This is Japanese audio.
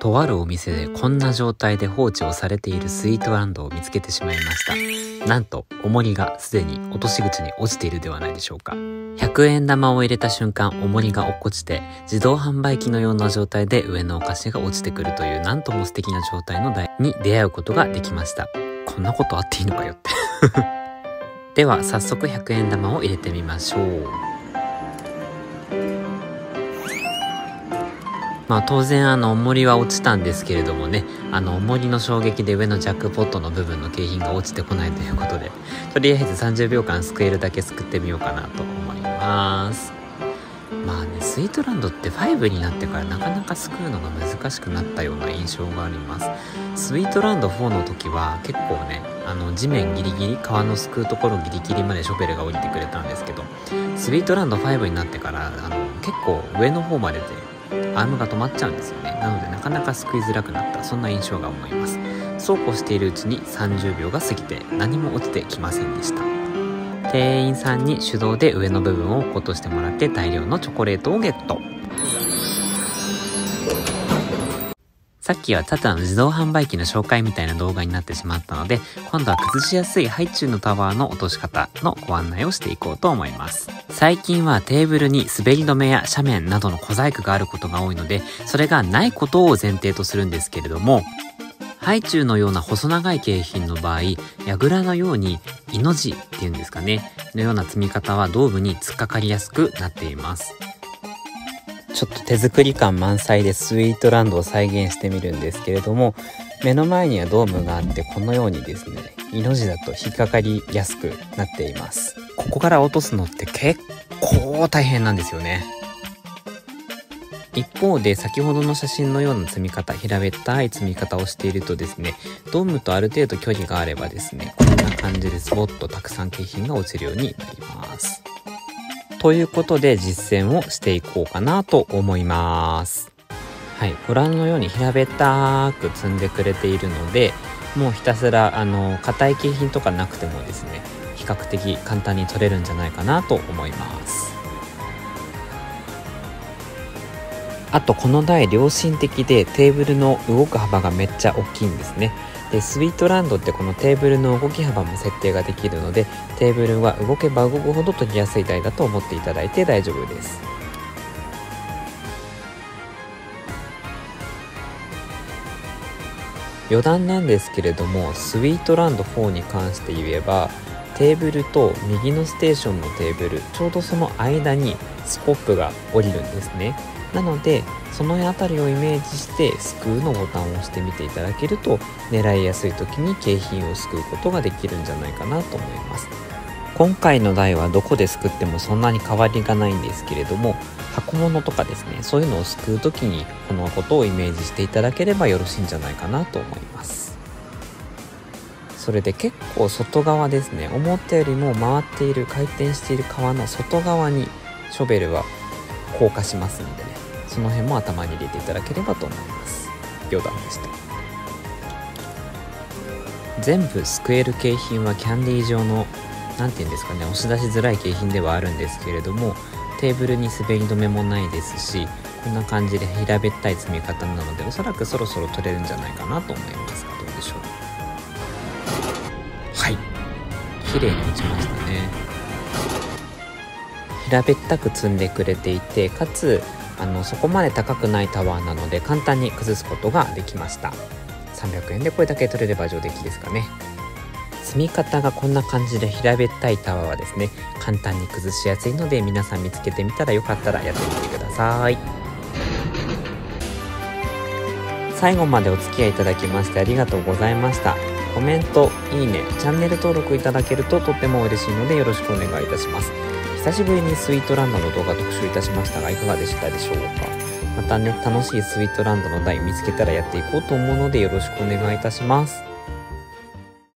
とあるお店でこんな状態で放置をされているスイートランドを見つけてしまいました。なんと重りがすでに落とし口に落ちているではないでしょうか。100円玉を入れた瞬間重りが落っこちて自動販売機のような状態で上のお菓子が落ちてくるというなんとも素敵な状態の台に出会うことができました。こんなことあっていいのかよって。では早速100円玉を入れてみましょう。まあ当然あの重りは落ちたんですけれどもね、あの重りの衝撃で上のジャックポットの部分の景品が落ちてこないということで、とりあえず30秒間すくえるだけすくってみようかなと思います。まあね、スイートランドって5になってからなかなかすくうのが難しくなったような印象があります。スイートランド4の時は結構ね、あの地面ギリギリ、川のすくうところギリギリまでショベルが降りてくれたんですけど、スイートランド5になってからあの結構上の方まででアームが止まっちゃうんですよね。なのでなかなかすくいづらくなったそんな印象が思います。そうこうしているうちに30秒が過ぎて何も落ちてきませんでした。店員さんに手動で上の部分を落としてもらって大量のチョコレートをゲット。さっきはただの自動販売機の紹介みたいな動画になってしまったので、今度は崩しやすいハイチュウのタワーの落とし方のご案内をしていこうと思います。最近はテーブルに滑り止めや斜面などの小細工があることが多いので、それがないことを前提とするんですけれども、ハイチュウのような細長い景品の場合、櫓のように、イの字っていうんですかね、のような積み方は道具に突っかかりやすくなっています。ちょっと手作り感満載でスイートランドを再現してみるんですけれども目の前にはドームがあってこのようにですねイの字だと引っかかりやすくなっています。ここから落とすのって結構大変なんですよね。一方で先ほどの写真のような積み方平べったい積み方をしているとですねドームとある程度距離があればですねこんな感じでスポッとたくさん景品が落ちるようになります。ということで実践をしていこうかなと思います。はい、ご覧のように平べったく積んでくれているので、もうひたすら、あの、硬い景品とかなくてもですね、比較的簡単に取れるんじゃないかなと思います。あとこの台良心的でテーブルの動く幅がめっちゃ大きいんですね。でスイートランドってこのテーブルの動き幅も設定ができるのでテーブルは動けば動くほど取りやすい台だと思っていただいて大丈夫です余談なんですけれどもスイートランド4に関して言えばテーブルと右のステーションのテーブルちょうどその間にスコップが降りるんですね。なのでその辺りをイメージしてすくうのボタンを押してみていただけると狙いやすい時に景品をすくうことができるんじゃないかなと思います。今回の台はどこですくってもそんなに変わりがないんですけれども箱物とかですねそういうのをすくう時にこのことをイメージしていただければよろしいんじゃないかなと思います。それで結構外側ですね思ったよりも回っている回転している川の外側にショベルは降下しますんでねその辺も頭に入れていただければと思います。余談でした。全部スクエル景品はキャンディー状の何て言うんですかね押し出しづらい景品ではあるんですけれどもテーブルに滑り止めもないですしこんな感じで平べったい積み方なのでおそらくそろそろ取れるんじゃないかなと思いますがどうでしょう。はい。綺麗に落ちましたね。平べったく積んでくれていてかつあのそこまで高くないタワーなので簡単に崩すことができました。300円でこれだけ取れれば上出来ですかね。積み方がこんな感じで平べったいタワーはですね簡単に崩しやすいので皆さん見つけてみたらよかったらやってみてください。最後までお付き合いいただきましてありがとうございました。コメント、いいね、チャンネル登録いただけるととっても嬉しいのでよろしくお願いいたします。久しぶりにスイートランドの動画特集いたしましたがいかがでしたでしょうか？またね、楽しいスイートランドの台見つけたらやっていこうと思うのでよろしくお願いいたします。